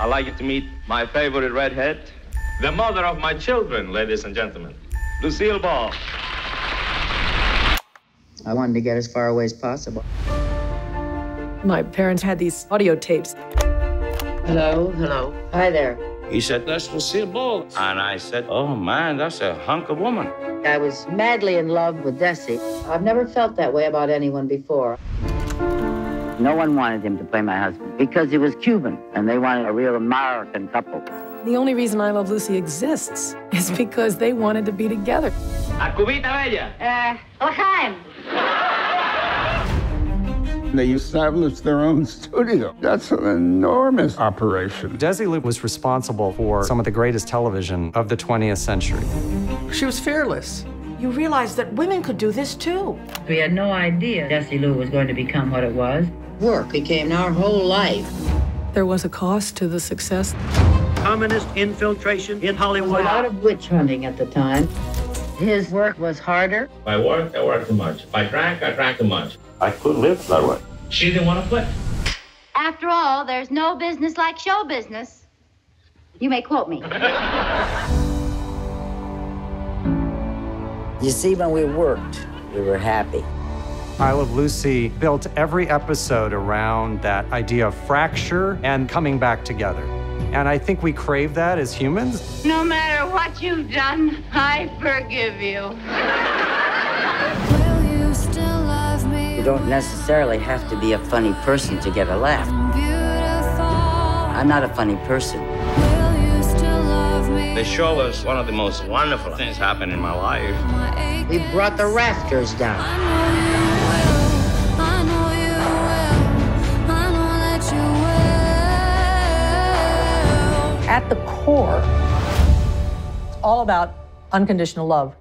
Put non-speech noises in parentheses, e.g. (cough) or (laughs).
I'd like you to meet my favorite redhead, the mother of my children, ladies and gentlemen, Lucille Ball. I wanted to get as far away as possible. My parents had these audio tapes. Hello, hello. Hi there. He said, That's Lucille Ball. And I said, Oh man, that's a hunk of woman. I was madly in love with Desi. I've never felt that way about anyone before. No one wanted him to play my husband because he was Cuban and they wanted a real American couple. The only reason I Love Lucy exists is because they wanted to be together. A Cubita Bella. Uh, L'chaim. They established their own studio. That's an enormous operation. Desi Desilu was responsible for some of the greatest television of the 20th century. She was fearless. You realized that women could do this too. We had no idea Desilu was going to become what it was. Work became our whole life. There was a cost to the success. Communist infiltration in Hollywood. A lot of witch hunting at the time. His work was harder. If I worked, I worked too much. If I drank, I drank too much. I couldn't live that way. She didn't want to play. After all, there's no business like show business. You may quote me. (laughs) You see, when we worked, we were happy. I Love Lucy built every episode around that idea of fracture and coming back together. And I think we crave that as humans. No matter what you've done, I forgive you. You don't necessarily have to be a funny person to get a laugh. I'm not a funny person. The show was one of the most wonderful things happened in my life. We brought the rafters down. At the core, it's all about unconditional love.